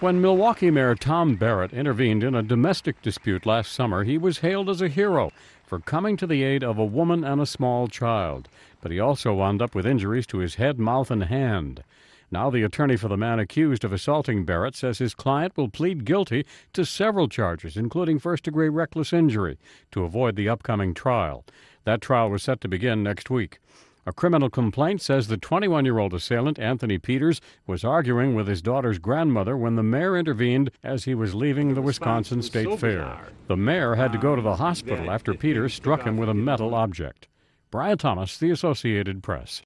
When Milwaukee Mayor Tom Barrett intervened in a domestic dispute last summer, he was hailed as a hero for coming to the aid of a woman and a small child. But he also wound up with injuries to his head, mouth, and hand. Now, the attorney for the man accused of assaulting Barrett says his client will plead guilty to several charges, including first degree reckless injury, to avoid the upcoming trial. That trial was set to begin next week. A criminal complaint says the 21 year old assailant, Anthony Peters, was arguing with his daughter's grandmother when the mayor intervened as he was leaving the Wisconsin State Fair. The mayor had to go to the hospital after Peters struck him with a metal object. Brian Thomas, The Associated Press.